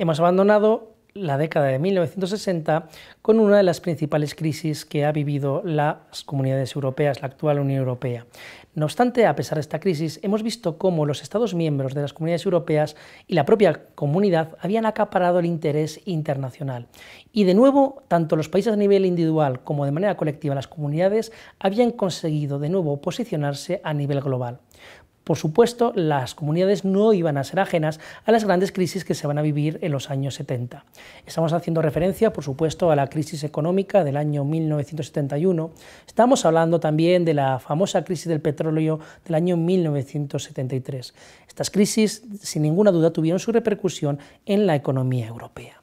Hemos abandonado la década de 1960 con una de las principales crisis que ha vivido las comunidades europeas, la actual Unión Europea. No obstante, a pesar de esta crisis, hemos visto cómo los Estados miembros de las comunidades europeas y la propia comunidad habían acaparado el interés internacional. Y de nuevo, tanto los países a nivel individual como de manera colectiva las comunidades habían conseguido de nuevo posicionarse a nivel global. Por supuesto, las comunidades no iban a ser ajenas a las grandes crisis que se van a vivir en los años 70. Estamos haciendo referencia, por supuesto, a la crisis económica del año 1971. Estamos hablando también de la famosa crisis del petróleo del año 1973. Estas crisis, sin ninguna duda, tuvieron su repercusión en la economía europea.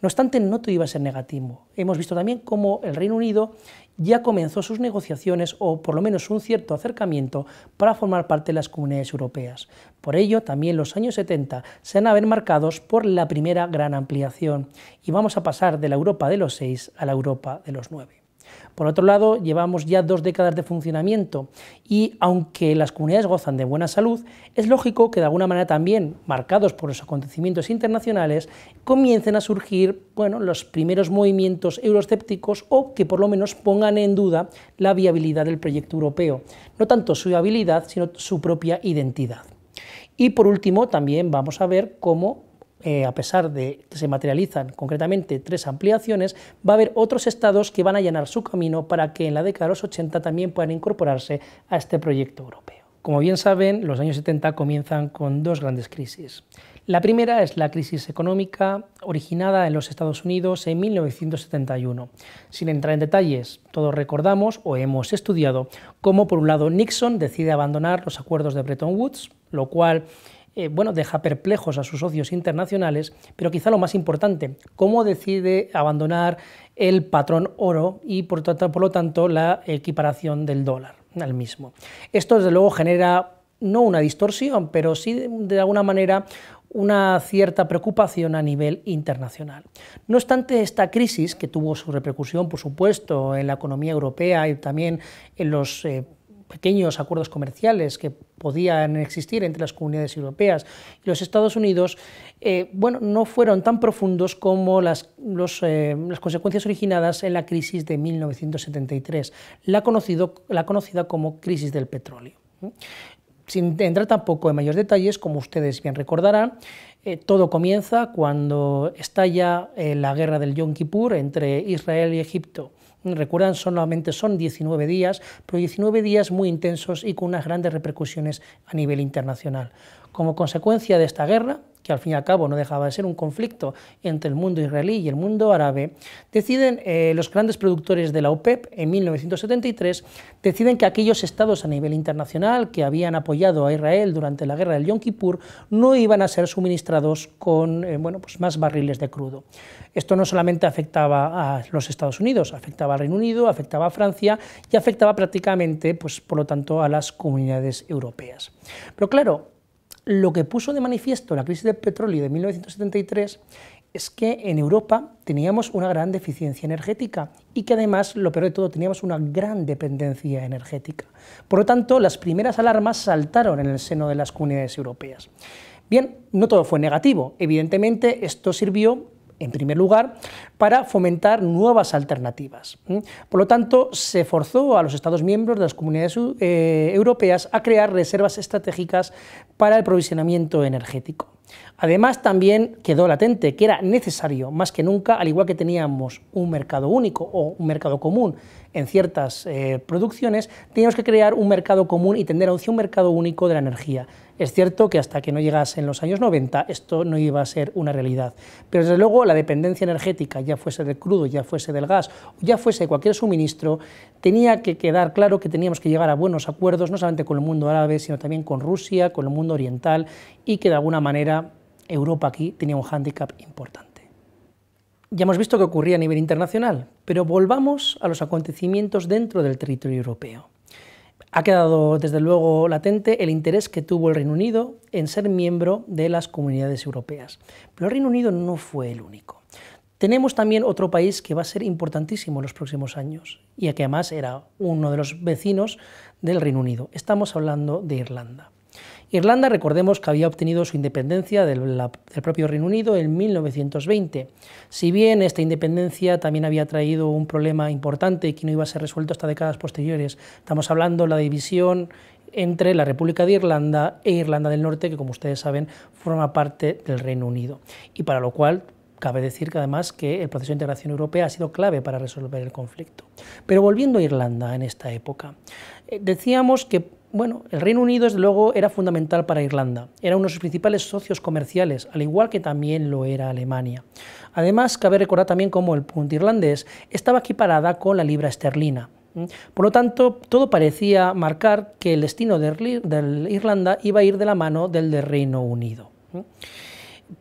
No obstante, no todo iba a ser negativo. Hemos visto también cómo el Reino Unido ya comenzó sus negociaciones o por lo menos un cierto acercamiento para formar parte de las comunidades europeas. Por ello, también los años 70 se van a ver marcados por la primera gran ampliación y vamos a pasar de la Europa de los seis a la Europa de los nueve. Por otro lado, llevamos ya dos décadas de funcionamiento y aunque las comunidades gozan de buena salud, es lógico que de alguna manera también, marcados por los acontecimientos internacionales, comiencen a surgir bueno, los primeros movimientos euroscépticos o que por lo menos pongan en duda la viabilidad del proyecto europeo, no tanto su viabilidad, sino su propia identidad. Y por último, también vamos a ver cómo eh, a pesar de que se materializan concretamente tres ampliaciones, va a haber otros estados que van a allanar su camino para que en la década de los 80 también puedan incorporarse a este proyecto europeo. Como bien saben, los años 70 comienzan con dos grandes crisis. La primera es la crisis económica originada en los Estados Unidos en 1971. Sin entrar en detalles, todos recordamos o hemos estudiado cómo, por un lado, Nixon decide abandonar los acuerdos de Bretton Woods, lo cual eh, bueno, deja perplejos a sus socios internacionales, pero quizá lo más importante, cómo decide abandonar el patrón oro y por, por lo tanto la equiparación del dólar al mismo. Esto desde luego genera no una distorsión, pero sí de alguna manera una cierta preocupación a nivel internacional. No obstante, esta crisis, que tuvo su repercusión, por supuesto, en la economía europea y también en los eh, pequeños acuerdos comerciales que podían existir entre las comunidades europeas y los Estados Unidos, eh, bueno, no fueron tan profundos como las, eh, las, consecuencias originadas en la crisis de 1973, la, conocido, la conocida como crisis del petróleo. Sin entrar tampoco en mayores detalles, como ustedes bien recordarán, eh, todo comienza cuando estalla la guerra del Yom Kippur entre Israel y Egipto Recuerdan, solamente son 19 días, pero 19 días muy intensos y con unas grandes repercusiones a nivel internacional. Como consecuencia de esta guerra, que al fin y al cabo no dejaba de ser un conflicto entre el mundo israelí y el mundo árabe, deciden eh, los grandes productores de la OPEP en 1973, deciden que aquellos estados a nivel internacional que habían apoyado a Israel durante la guerra del Yom Kippur no iban a ser suministrados con eh, bueno, pues más barriles de crudo. Esto no solamente afectaba a los Estados Unidos, afectaba al Reino Unido, afectaba a Francia y afectaba prácticamente, pues, por lo tanto, a las comunidades europeas. Pero claro, lo que puso de manifiesto la crisis del petróleo de 1973 es que en Europa teníamos una gran deficiencia energética y que además, lo peor de todo, teníamos una gran dependencia energética. Por lo tanto, las primeras alarmas saltaron en el seno de las comunidades europeas. Bien, no todo fue negativo. Evidentemente, esto sirvió en primer lugar, para fomentar nuevas alternativas. Por lo tanto, se forzó a los Estados miembros de las comunidades eh, europeas a crear reservas estratégicas para el provisionamiento energético. Además, también quedó latente que era necesario, más que nunca, al igual que teníamos un mercado único o un mercado común en ciertas eh, producciones, teníamos que crear un mercado común y tender hacia un mercado único de la energía. Es cierto que hasta que no llegase en los años 90 esto no iba a ser una realidad, pero desde luego la dependencia energética, ya fuese del crudo, ya fuese del gas, ya fuese cualquier suministro, tenía que quedar claro que teníamos que llegar a buenos acuerdos, no solamente con el mundo árabe, sino también con Rusia, con el mundo oriental, y que de alguna manera Europa aquí tenía un hándicap importante. Ya hemos visto que ocurría a nivel internacional, pero volvamos a los acontecimientos dentro del territorio europeo. Ha quedado desde luego latente el interés que tuvo el Reino Unido en ser miembro de las comunidades europeas. Pero el Reino Unido no fue el único. Tenemos también otro país que va a ser importantísimo en los próximos años y que además era uno de los vecinos del Reino Unido. Estamos hablando de Irlanda. Irlanda, recordemos que había obtenido su independencia del, propio Reino Unido en 1920. Si bien esta independencia también había traído un problema importante que no iba a ser resuelto hasta décadas posteriores, estamos hablando de la división entre la República de Irlanda e Irlanda del Norte, que como ustedes saben forma parte del Reino Unido, y para lo cual cabe decir que además que el proceso de integración europea ha sido clave para resolver el conflicto. Pero volviendo a Irlanda en esta época, eh, decíamos que bueno, el Reino Unido desde luego era fundamental para Irlanda, era uno de sus principales socios comerciales, al igual que también lo era Alemania. Además, cabe recordar también cómo el punto irlandés estaba equiparada con la libra esterlina, por lo tanto, todo parecía marcar que el destino de Irlanda iba a ir de la mano del del Reino Unido.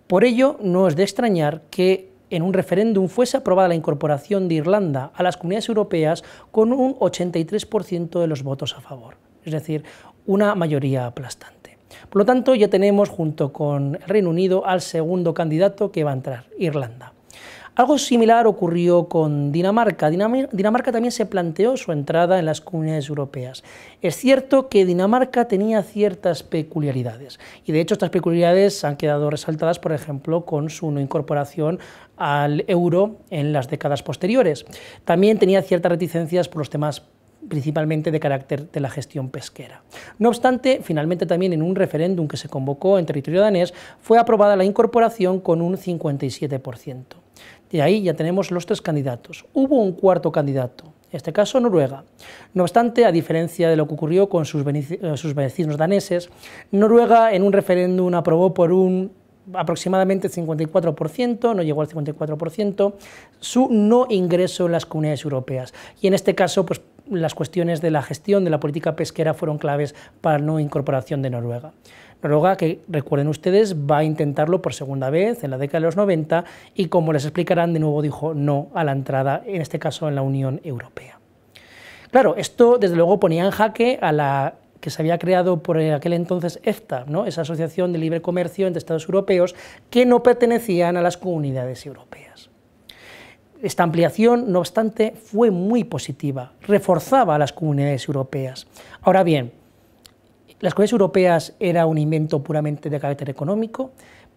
Por ello, no es de extrañar que en un referéndum fuese aprobada la incorporación de Irlanda a las comunidades europeas con un 83% de los votos a favor, es decir, una mayoría aplastante. Por lo tanto, ya tenemos junto con el Reino Unido al segundo candidato que va a entrar, Irlanda. Algo similar ocurrió con Dinamarca. Dinamarca también se planteó su entrada en las comunidades europeas. Es cierto que Dinamarca tenía ciertas peculiaridades y de hecho estas peculiaridades han quedado resaltadas, por ejemplo, con su no incorporación al euro en las décadas posteriores. También tenía ciertas reticencias por los temas principalmente de carácter de la gestión pesquera. No obstante, finalmente también en un referéndum que se convocó en territorio danés fue aprobada la incorporación con un 57%. De ahí ya tenemos los tres candidatos. Hubo un cuarto candidato, en este caso Noruega. No obstante, a diferencia de lo que ocurrió con sus, sus vecinos daneses, Noruega en un referéndum aprobó por un aproximadamente 54%, no llegó al 54%, su no ingreso en las comunidades europeas. Y en este caso, pues las cuestiones de la gestión de la política pesquera fueron claves para la no incorporación de Noruega. Noruega, que recuerden ustedes, va a intentarlo por segunda vez en la década de los 90 y como les explicarán, de nuevo dijo no a la entrada, en este caso en la Unión Europea. Claro, esto desde luego ponía en jaque a la que se había creado por aquel entonces EFTA, ¿no? esa asociación de libre comercio entre Estados europeos que no pertenecían a las comunidades europeas. Esta ampliación, no obstante, fue muy positiva, reforzaba a las comunidades europeas. Ahora bien, las comunidades europeas era un invento puramente de carácter económico,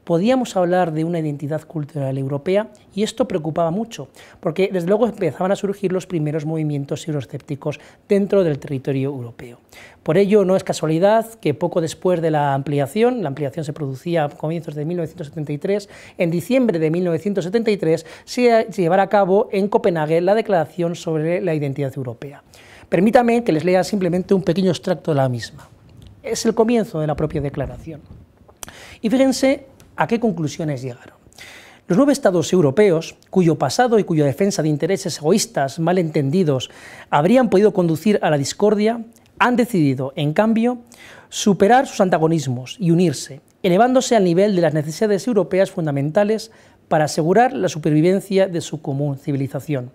podíamos hablar de una identidad cultural europea y esto preocupaba mucho, porque desde luego empezaban a surgir los primeros movimientos euroscépticos dentro del territorio europeo. Por ello, no es casualidad que poco después de la ampliación, la ampliación se producía a comienzos de 1973, en diciembre de 1973 se llevara a cabo en Copenhague la Declaración sobre la Identidad Europea. Permítame que les lea simplemente un pequeño extracto de la misma es el comienzo de la propia declaración. Y fíjense a qué conclusiones llegaron. Los nueve estados europeos, cuyo pasado y cuya defensa de intereses egoístas malentendidos habrían podido conducir a la discordia, han decidido, en cambio, superar sus antagonismos y unirse, elevándose al nivel de las necesidades europeas fundamentales para asegurar la supervivencia de su común civilización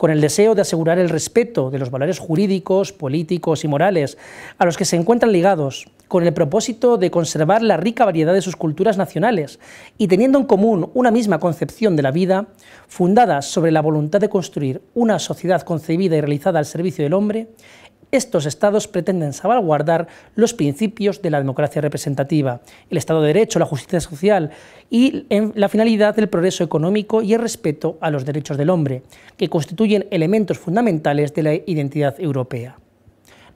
con el deseo de asegurar el respeto de los valores jurídicos, políticos y morales a los que se encuentran ligados, con el propósito de conservar la rica variedad de sus culturas nacionales y teniendo en común una misma concepción de la vida, fundada sobre la voluntad de construir una sociedad concebida y realizada al servicio del hombre, estos estados pretenden salvaguardar los principios de la democracia representativa, el Estado de Derecho, la justicia social y la finalidad del progreso económico y el respeto a los derechos del hombre, que constituyen elementos fundamentales de la identidad europea.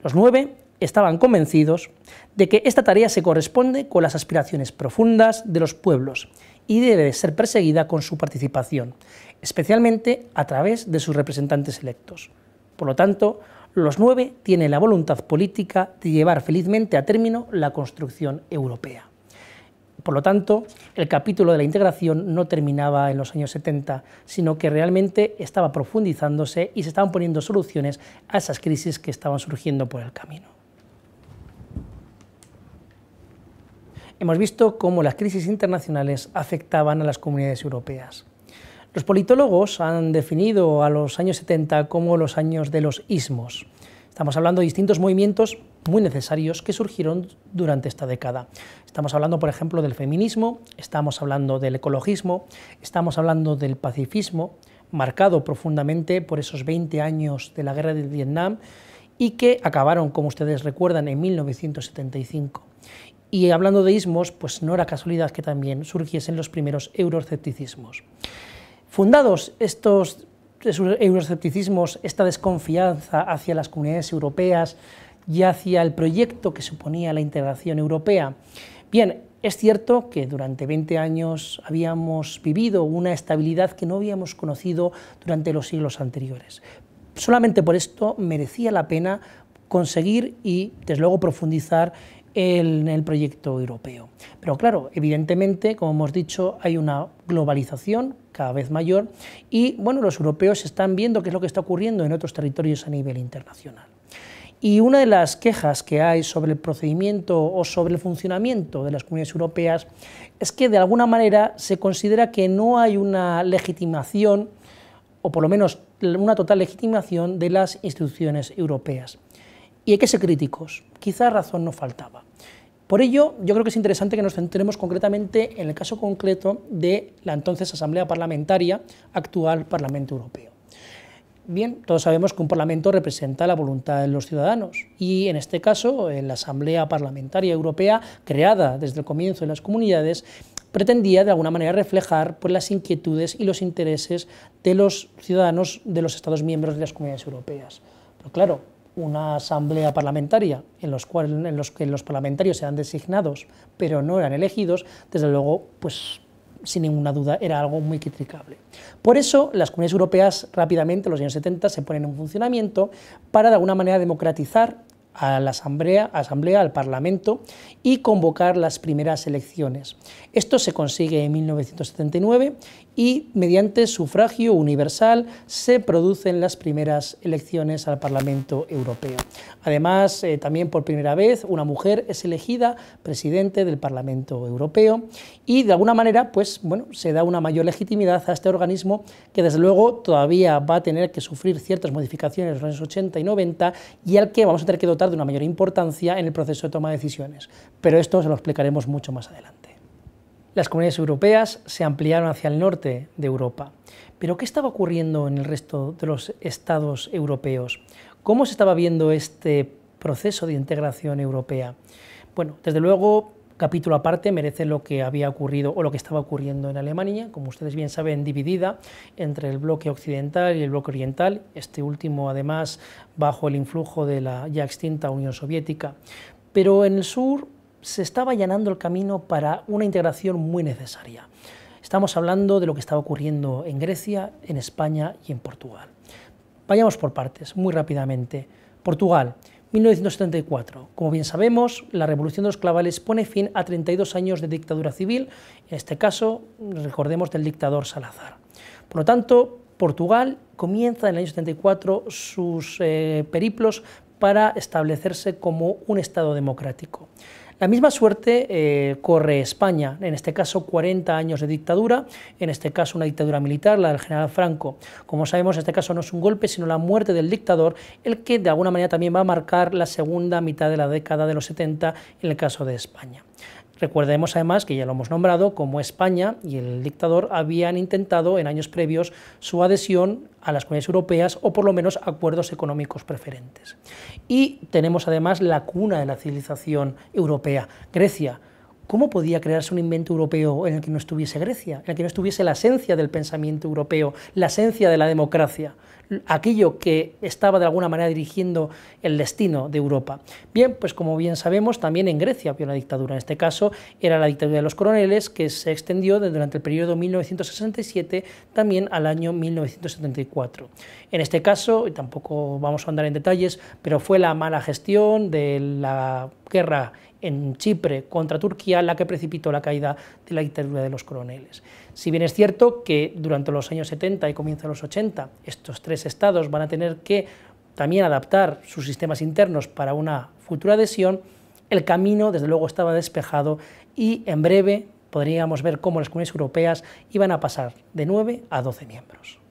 Los nueve estaban convencidos de que esta tarea se corresponde con las aspiraciones profundas de los pueblos y debe ser perseguida con su participación, especialmente a través de sus representantes electos. Por lo tanto, los nueve tienen la voluntad política de llevar felizmente a término la construcción europea. Por lo tanto, el capítulo de la integración no terminaba en los años 70, sino que realmente estaba profundizándose y se estaban poniendo soluciones a esas crisis que estaban surgiendo por el camino. Hemos visto cómo las crisis internacionales afectaban a las comunidades europeas. Los politólogos han definido a los años 70 como los años de los ismos. Estamos hablando de distintos movimientos muy necesarios que surgieron durante esta década. Estamos hablando, por ejemplo, del feminismo, estamos hablando del ecologismo, estamos hablando del pacifismo, marcado profundamente por esos 20 años de la guerra de Vietnam, y que acabaron, como ustedes recuerdan, en 1975. Y hablando de ismos, pues no era casualidad que también surgiesen los primeros euroescepticismos. Fundados estos euroescepticismos, esta desconfianza hacia las comunidades europeas y hacia el proyecto que suponía la integración europea, bien, es cierto que durante 20 años habíamos vivido una estabilidad que no habíamos conocido durante los siglos anteriores. Solamente por esto merecía la pena conseguir y, desde luego, profundizar en el proyecto europeo. Pero claro, evidentemente, como hemos dicho, hay una globalización cada vez mayor y bueno, los europeos están viendo qué es lo que está ocurriendo en otros territorios a nivel internacional. Y una de las quejas que hay sobre el procedimiento o sobre el funcionamiento de las comunidades europeas es que de alguna manera se considera que no hay una legitimación, o por lo menos una total legitimación de las instituciones europeas. Y hay que ser críticos, quizá razón no faltaba. Por ello, yo creo que es interesante que nos centremos concretamente en el caso concreto de la entonces Asamblea Parlamentaria, actual Parlamento Europeo. Bien, todos sabemos que un Parlamento representa la voluntad de los ciudadanos y en este caso la Asamblea Parlamentaria Europea, creada desde el comienzo de las comunidades, pretendía de alguna manera reflejar pues, las inquietudes y los intereses de los ciudadanos de los Estados miembros de las comunidades europeas. Pero claro, una asamblea parlamentaria en, los en los que los parlamentarios eran designados pero no eran elegidos, desde luego, pues sin ninguna duda, era algo muy criticable. Por eso, las comunidades europeas rápidamente, en los años 70, se ponen en funcionamiento para, de alguna manera, democratizar a la asamblea, asamblea, al Parlamento y convocar las primeras elecciones. Esto se consigue en 1979 y mediante sufragio universal se producen las primeras elecciones al Parlamento Europeo. Además, eh, también por primera vez una mujer es elegida presidente del Parlamento Europeo y de alguna manera pues, bueno, se da una mayor legitimidad a este organismo que desde luego todavía va a tener que sufrir ciertas modificaciones en los años 80 y 90 y al que vamos a tener que dotar de una mayor importancia en el proceso de toma de decisiones. Pero esto se lo explicaremos mucho más adelante. Las comunidades europeas se ampliaron hacia el norte de Europa. Pero ¿qué estaba ocurriendo en el resto de los estados europeos? ¿Cómo se estaba viendo este proceso de integración europea? Bueno, desde luego, capítulo aparte merece lo que había ocurrido o lo que estaba ocurriendo en Alemania, como ustedes bien saben, dividida entre el bloque occidental y el bloque oriental, este último además bajo el influjo de la ya extinta Unión Soviética. Pero en el sur se estaba allanando el camino para una integración muy necesaria. Estamos hablando de lo que estaba ocurriendo en Grecia, en España y en Portugal. Vayamos por partes, muy rápidamente. Portugal, 1974. Como bien sabemos, la Revolución de los Clavales pone fin a 32 años de dictadura civil, en este caso, recordemos, del dictador Salazar. Por lo tanto, Portugal comienza en el año 74 sus eh, periplos para establecerse como un Estado democrático. La misma suerte eh, corre España, en este caso 40 años de dictadura, en este caso una dictadura militar, la del general Franco. Como sabemos, en este caso no es un golpe, sino la muerte del dictador, el que de alguna manera también va a marcar la segunda mitad de la década de los 70 en el caso de España. Recordemos además que ya lo hemos nombrado, como España y el dictador habían intentado en años previos su adhesión a las comunidades europeas o por lo menos acuerdos económicos preferentes. Y tenemos además la cuna de la civilización europea, Grecia. ¿Cómo podía crearse un invento europeo en el que no estuviese Grecia, en el que no estuviese la esencia del pensamiento europeo, la esencia de la democracia? aquello que estaba de alguna manera dirigiendo el destino de Europa. Bien, pues como bien sabemos, también en Grecia había una dictadura. En este caso era la dictadura de los coroneles, que se extendió durante el periodo 1967 también al año 1974. En este caso, y tampoco vamos a andar en detalles, pero fue la mala gestión de la guerra en Chipre contra Turquía la que precipitó la caída de la dictadura de los coroneles. Si bien es cierto que durante los años 70 y comienzo de los 80 estos tres estados van a tener que también adaptar sus sistemas internos para una futura adhesión, el camino desde luego estaba despejado y en breve podríamos ver cómo las comunidades europeas iban a pasar de 9 a 12 miembros.